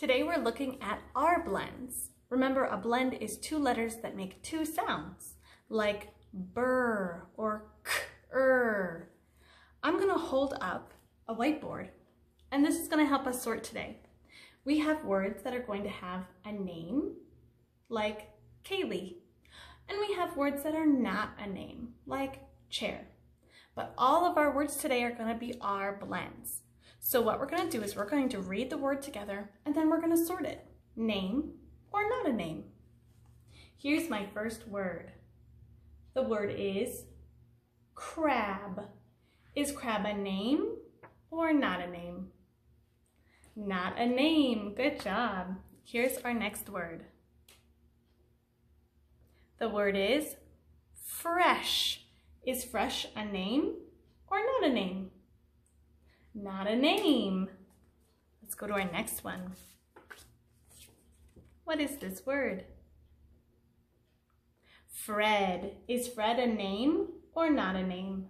Today we're looking at R blends. Remember, a blend is two letters that make two sounds, like burr or k-er. I'm gonna hold up a whiteboard, and this is gonna help us sort today. We have words that are going to have a name, like Kaylee, and we have words that are not a name, like chair. But all of our words today are gonna be R blends. So what we're gonna do is we're going to read the word together and then we're gonna sort it. Name or not a name. Here's my first word. The word is crab. Is crab a name or not a name? Not a name, good job. Here's our next word. The word is fresh. Is fresh a name or not a name? Not a name. Let's go to our next one. What is this word? Fred. Is Fred a name or not a name?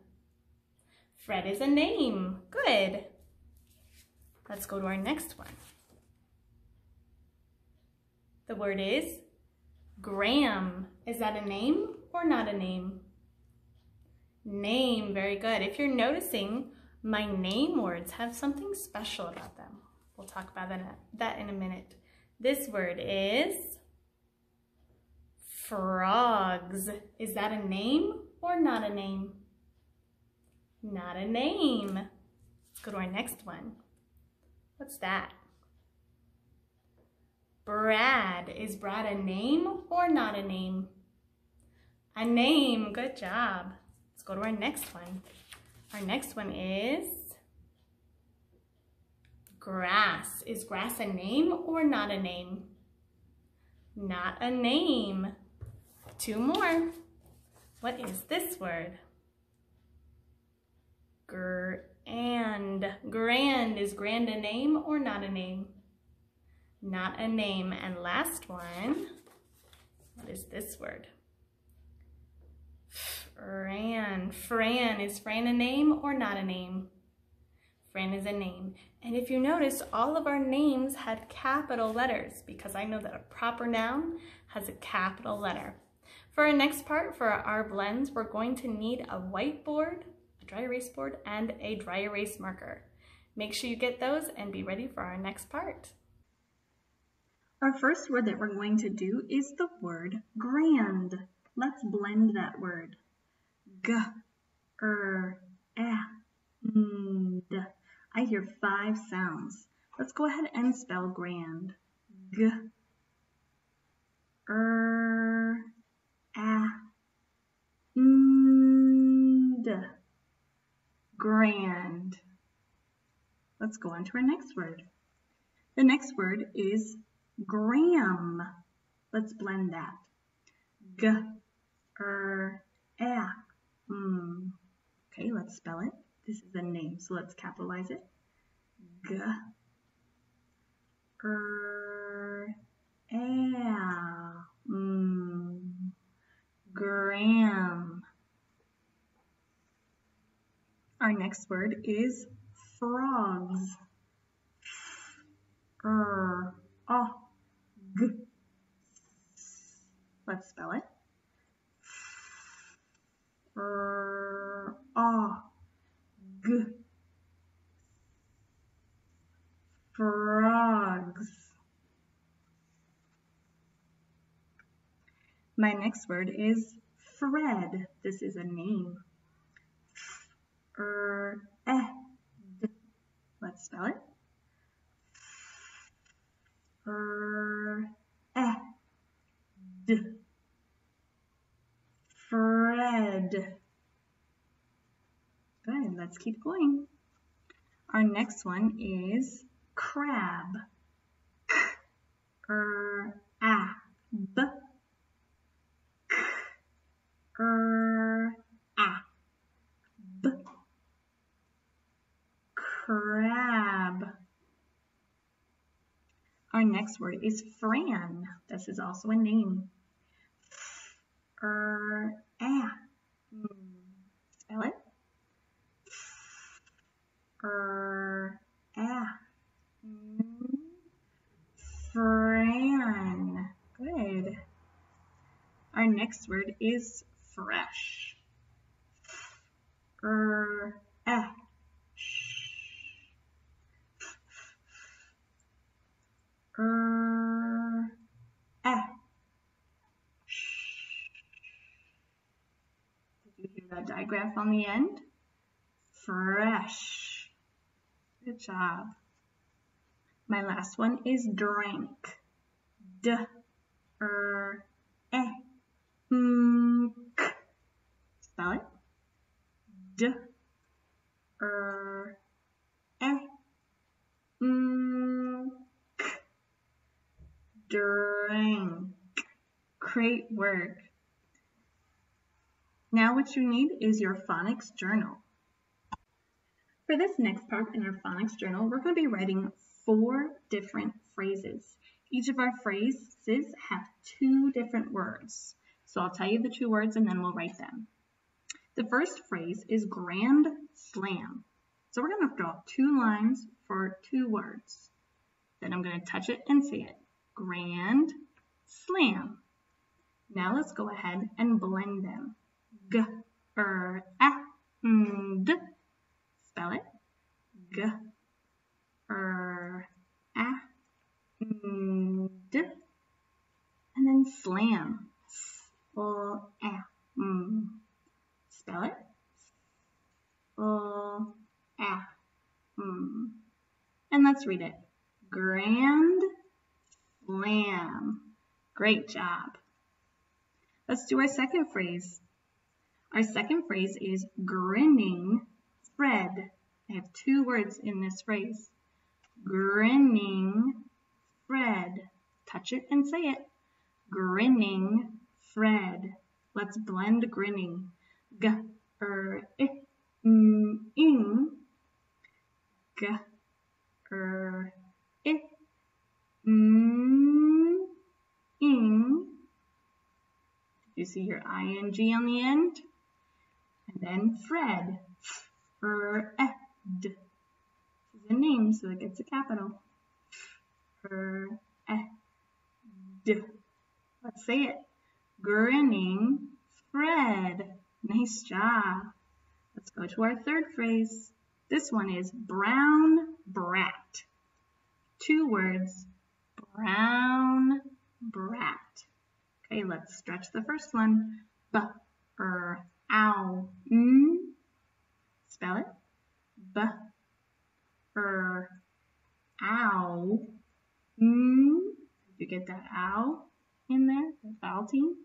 Fred is a name. Good. Let's go to our next one. The word is Graham. Is that a name or not a name? Name, very good. If you're noticing, my name words have something special about them. We'll talk about that in a minute. This word is frogs. Is that a name or not a name? Not a name. Let's go to our next one. What's that? Brad. Is Brad a name or not a name? A name. Good job. Let's go to our next one. Our next one is grass. Is grass a name or not a name? Not a name. Two more. What is this word? Grand. Grand. Is grand a name or not a name? Not a name. And last one. What is this word? Fran. Fran. Is Fran a name or not a name? Fran is a name. And if you notice, all of our names had capital letters because I know that a proper noun has a capital letter. For our next part, for our blends, we're going to need a whiteboard, a dry erase board, and a dry erase marker. Make sure you get those and be ready for our next part. Our first word that we're going to do is the word grand. Let's blend that word g, er, eh, and. I hear five sounds. Let's go ahead and spell grand. G, er, ah, and. Grand. Let's go on to our next word. The next word is gram. Let's blend that. G, er, ah, Hmm. Okay, let's spell it. This is a name, so let's capitalize it. G er a gram. Our next word is frogs. Er, oh, g. Let's spell it. er, ah, g, frogs. My next word is Fred. This is a name. Er, eh. Let's spell it. Er, eh. Fred. Good, let's keep going. Our next one is crab. K, er, a, b, k, er, a, b, crab. Our next word is Fran. This is also a name. Er, a. Spell it. Er, a. Fran. Good. Our next word is fresh. Er, eh, er, eh. Did you hear that digraph on the end? Fresh. Good job. My last one is drank. D, er, eh, mm, Now what you need is your phonics journal. For this next part in our phonics journal, we're going to be writing four different phrases. Each of our phrases have two different words. So I'll tell you the two words and then we'll write them. The first phrase is grand slam. So we're going to draw two lines for two words. Then I'm going to touch it and say it. Grand slam. Now let's go ahead and blend them. G, er, a, n, d. Spell it. G, er, a, n, d. And then slam. S, o, m. Spell it. O, m. And let's read it. Grand slam. Great job. Let's do our second phrase. Our second phrase is grinning Fred. I have two words in this phrase. Grinning Fred. Touch it and say it. Grinning Fred. Let's blend grinning. G, er, ing. G, er, ing. You see your ing on the end? Then Fred. Fred. Is a name, so it gets a capital. Fred. Let's say it. Grinning Fred. Nice job. Let's go to our third phrase. This one is brown brat. Two words. Brown brat. Okay, let's stretch the first one. B, er, ow, n. Spell it. B, er, ow. Did you get that ow in there? The vowel team?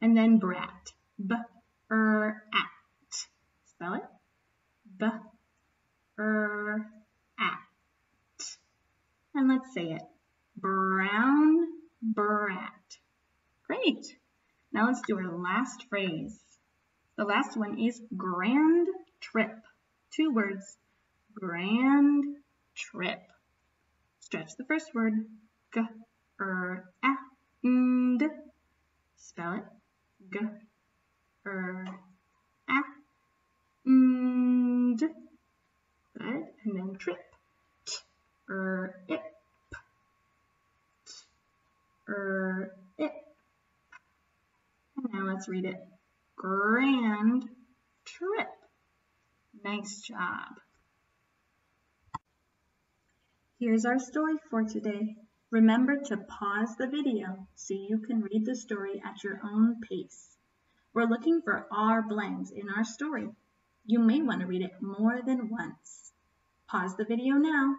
And then brat. B, er, at. Spell it. B, er, at. And let's say it. Brown brat. Great. Now let's do our last phrase. The last one is grand trip. Two words. Grand trip. Stretch the first word. G, er, a, and. Spell it. G, er, a, and. Good. And then trip. T, er, ip. T, er, ip. And now let's read it. Grand trip. Nice job. Here's our story for today. Remember to pause the video so you can read the story at your own pace. We're looking for R blends in our story. You may want to read it more than once. Pause the video now